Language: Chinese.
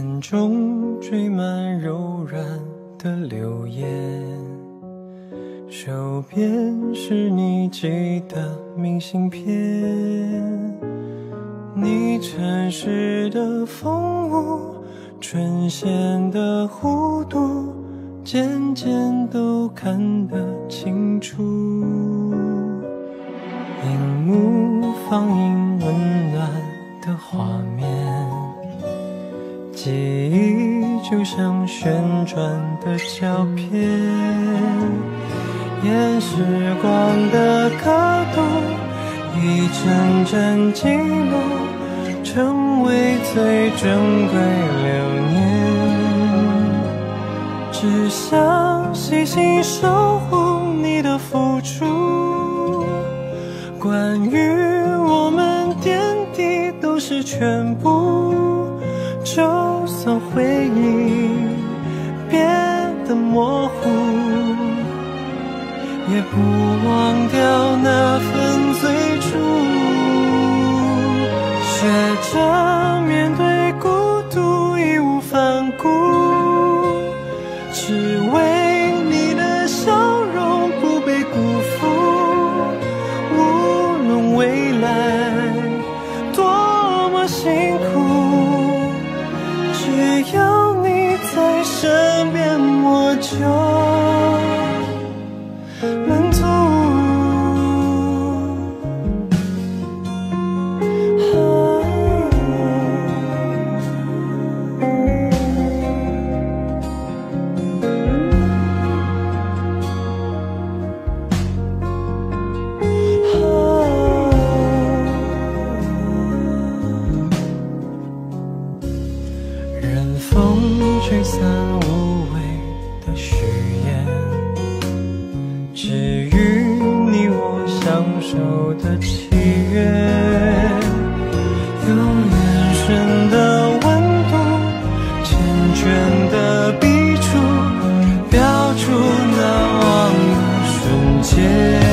眼中缀满柔软的流言，手边是你寄的明信片。你城市的风物，唇线的弧度，渐渐都看得清楚。荧幕放映记忆就像旋转的胶片，沿时光的刻度，一帧帧记录，成为最珍贵留念。只想细心守护你的付出。关于我们点滴都是全部，就算回忆变得模糊，也不忘掉那份最初。学着面对就满足。任风吹散誓言，至于你我相守的契约，用眼神的温度，缱绻的笔触，标出难忘的瞬间。